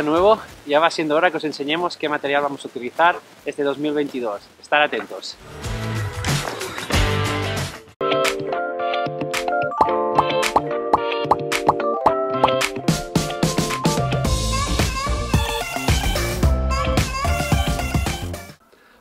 De nuevo, ya va siendo hora que os enseñemos qué material vamos a utilizar este 2022. Estar atentos.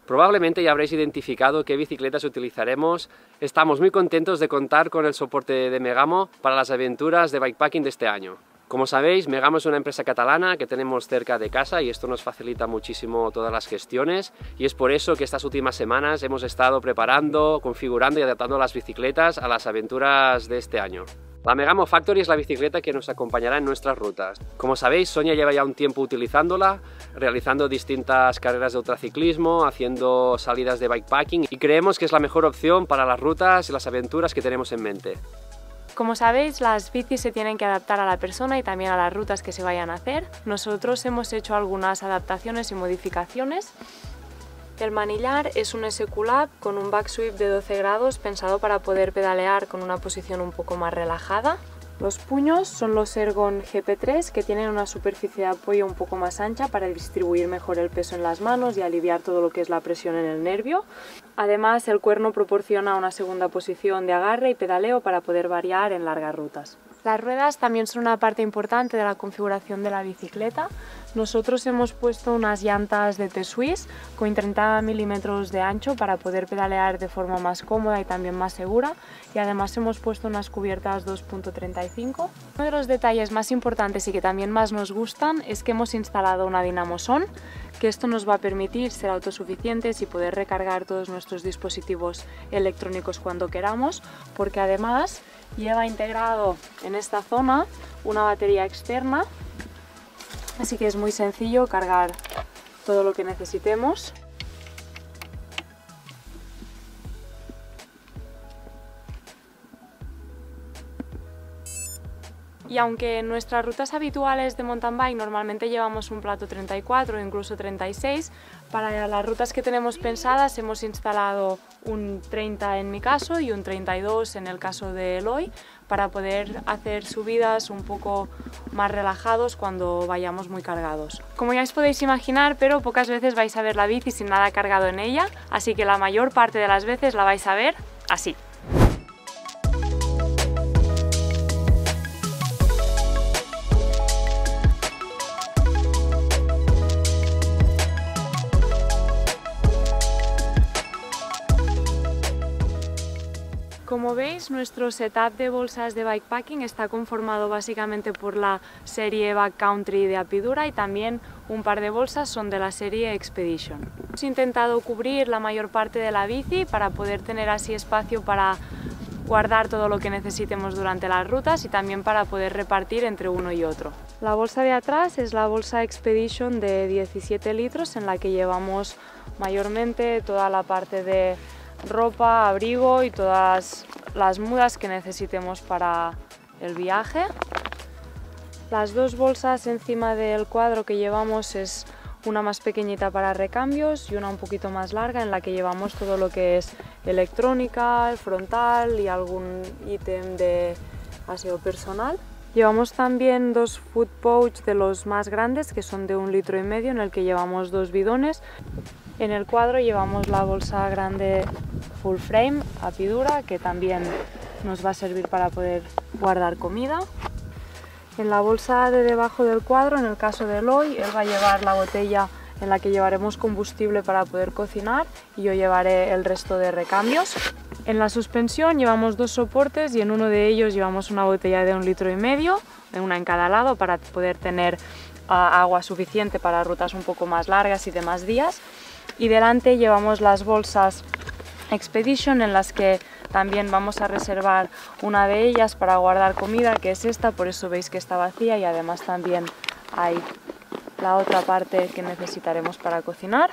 Probablemente ya habréis identificado qué bicicletas utilizaremos. Estamos muy contentos de contar con el soporte de Megamo para las aventuras de bikepacking de este año. Como sabéis, Megamo es una empresa catalana que tenemos cerca de casa y esto nos facilita muchísimo todas las gestiones y es por eso que estas últimas semanas hemos estado preparando, configurando y adaptando las bicicletas a las aventuras de este año. La Megamo Factory es la bicicleta que nos acompañará en nuestras rutas. Como sabéis, Sonia lleva ya un tiempo utilizándola, realizando distintas carreras de ultraciclismo, haciendo salidas de bikepacking y creemos que es la mejor opción para las rutas y las aventuras que tenemos en mente. Como sabéis, las bicis se tienen que adaptar a la persona y también a las rutas que se vayan a hacer. Nosotros hemos hecho algunas adaptaciones y modificaciones. El manillar es un S-Culap con un back sweep de 12 grados pensado para poder pedalear con una posición un poco más relajada. Los puños son los Ergon GP3 que tienen una superficie de apoyo un poco más ancha para distribuir mejor el peso en las manos y aliviar todo lo que es la presión en el nervio. Además el cuerno proporciona una segunda posición de agarre y pedaleo para poder variar en largas rutas. Las ruedas también son una parte importante de la configuración de la bicicleta. Nosotros hemos puesto unas llantas de T-Swiss con 30 milímetros de ancho para poder pedalear de forma más cómoda y también más segura y además hemos puesto unas cubiertas 2.35. Uno de los detalles más importantes y que también más nos gustan es que hemos instalado una Dynamo Son que esto nos va a permitir ser autosuficientes y poder recargar todos nuestros dispositivos electrónicos cuando queramos porque además lleva integrado en esta zona una batería externa, así que es muy sencillo cargar todo lo que necesitemos. Y aunque en nuestras rutas habituales de mountain bike normalmente llevamos un plato 34 o incluso 36, para las rutas que tenemos pensadas hemos instalado un 30 en mi caso y un 32 en el caso de Eloy para poder hacer subidas un poco más relajados cuando vayamos muy cargados. Como ya os podéis imaginar, pero pocas veces vais a ver la bici sin nada cargado en ella, así que la mayor parte de las veces la vais a ver así. Veis, nuestro setup de bolsas de bikepacking está conformado básicamente por la serie Backcountry de Apidura y también un par de bolsas son de la serie Expedition. Hemos intentado cubrir la mayor parte de la bici para poder tener así espacio para guardar todo lo que necesitemos durante las rutas y también para poder repartir entre uno y otro. La bolsa de atrás es la bolsa Expedition de 17 litros en la que llevamos mayormente toda la parte de ropa, abrigo y todas las mudas que necesitemos para el viaje. Las dos bolsas encima del cuadro que llevamos es una más pequeñita para recambios y una un poquito más larga en la que llevamos todo lo que es electrónica, el frontal y algún ítem de aseo personal. Llevamos también dos food pouch de los más grandes que son de un litro y medio en el que llevamos dos bidones. En el cuadro llevamos la bolsa grande full frame apidura que también nos va a servir para poder guardar comida. En la bolsa de debajo del cuadro, en el caso de Eloy, él va a llevar la botella en la que llevaremos combustible para poder cocinar y yo llevaré el resto de recambios. En la suspensión llevamos dos soportes y en uno de ellos llevamos una botella de un litro y medio, una en cada lado para poder tener ah, agua suficiente para rutas un poco más largas y de más días. Y delante llevamos las bolsas Expedition en las que también vamos a reservar una de ellas para guardar comida, que es esta, por eso veis que está vacía y además también hay la otra parte que necesitaremos para cocinar.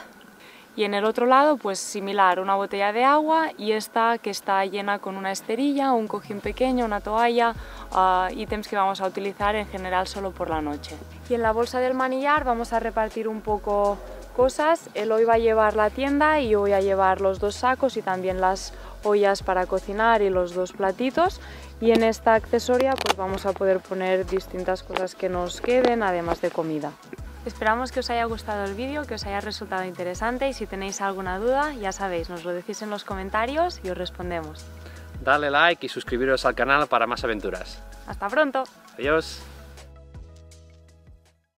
Y en el otro lado, pues similar, una botella de agua y esta que está llena con una esterilla, un cojín pequeño, una toalla, uh, ítems que vamos a utilizar en general solo por la noche. Y en la bolsa del manillar vamos a repartir un poco cosas. Él hoy va a llevar la tienda y yo voy a llevar los dos sacos y también las ollas para cocinar y los dos platitos. y en esta accesoria pues vamos a poder poner distintas cosas que nos queden, además de comida. Esperamos que os haya gustado el vídeo, que os haya resultado interesante y si tenéis alguna duda, ya sabéis, nos lo decís en los comentarios y os respondemos. Dale like y suscribiros al canal para más aventuras. ¡Hasta pronto! Adiós.